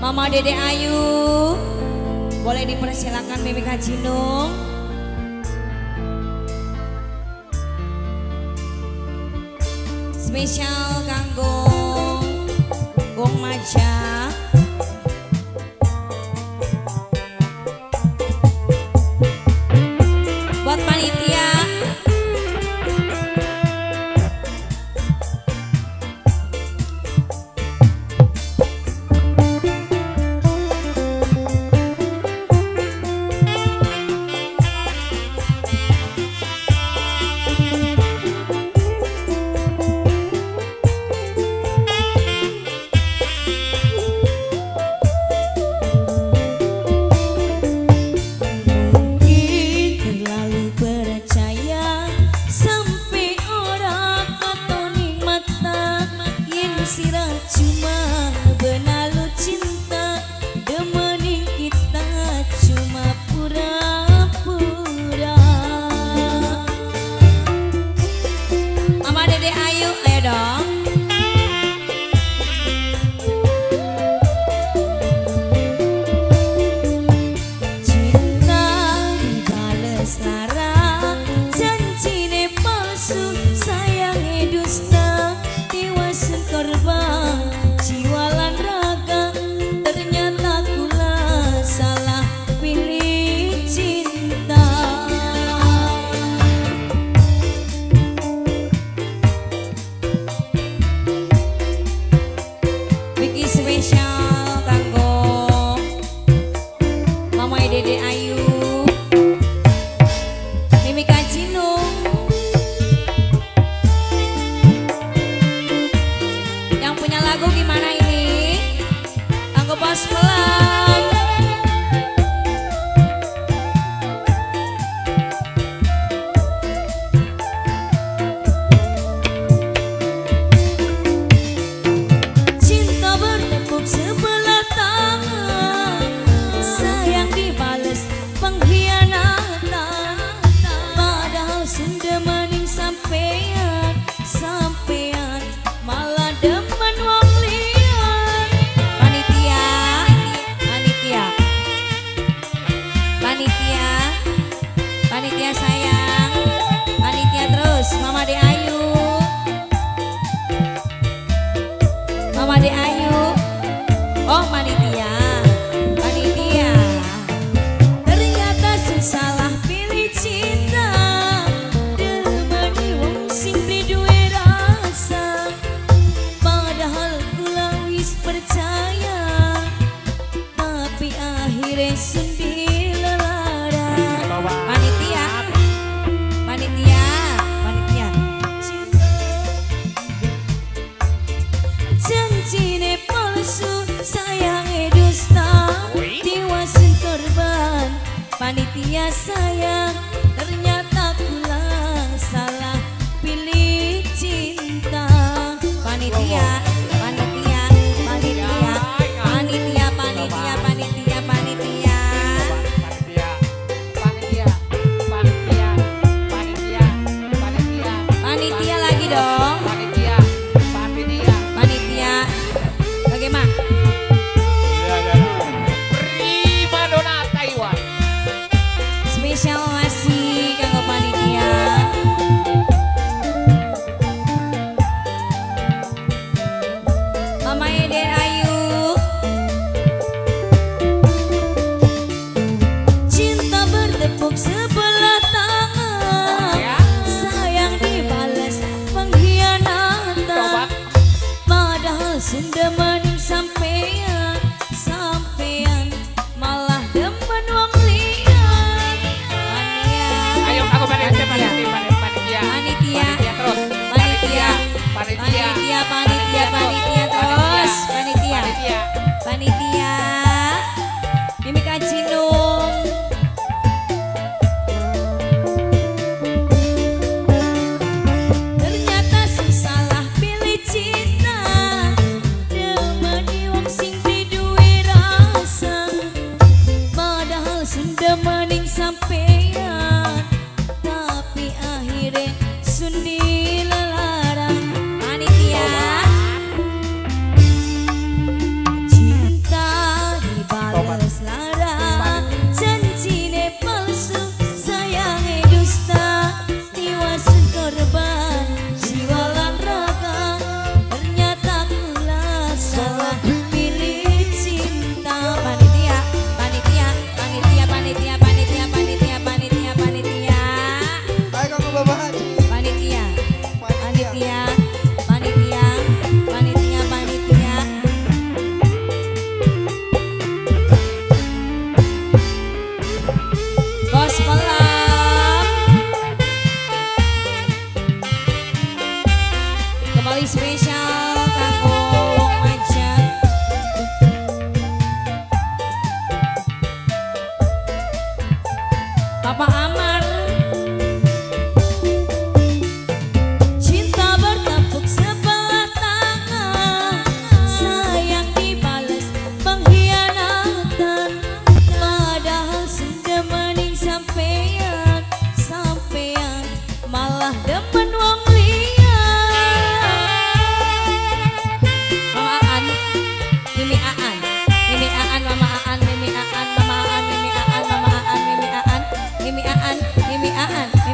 Mama Dede Ayu Boleh dipersilakan Mimi Kajinung. Spesial kanggo Gong Majang as palavras. somebody I Panitia sayang.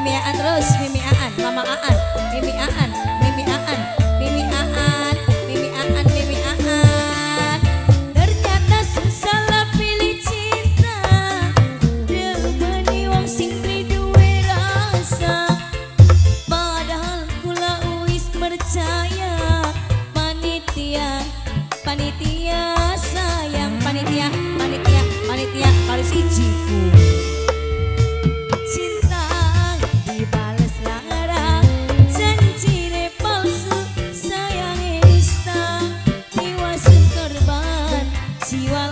mimiaan terus mimiaan mama aan mimiaan mimiaan mimiaan mimiaan mimiaan. Ternyata salah pilih cinta demeni wong sing duwe rasa padahal pula uis percaya panitia panitia sayang. Panitia panitia panitia harus ijiku 私は